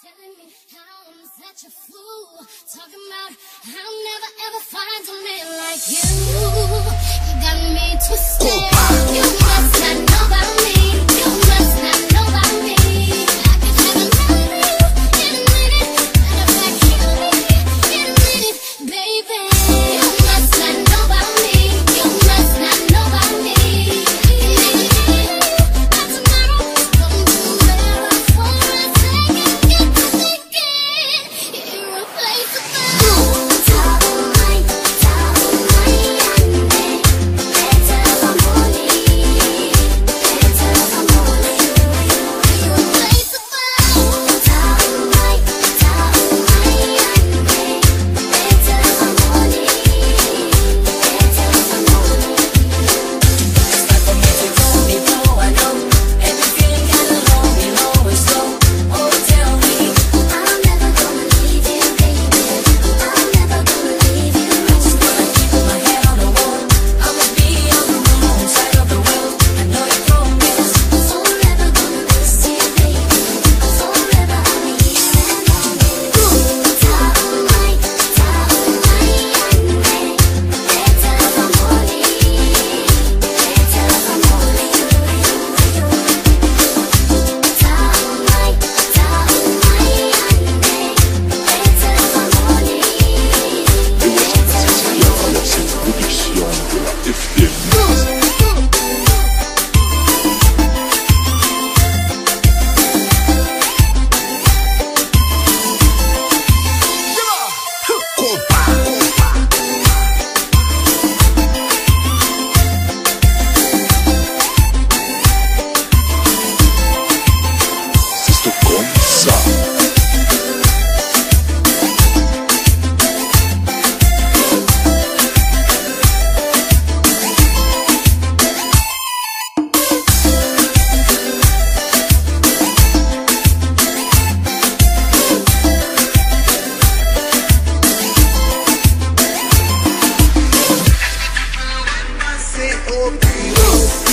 Telling me how I'm such a fool. Talking about I'll never ever find a man like you. You got me twisted. You Oh,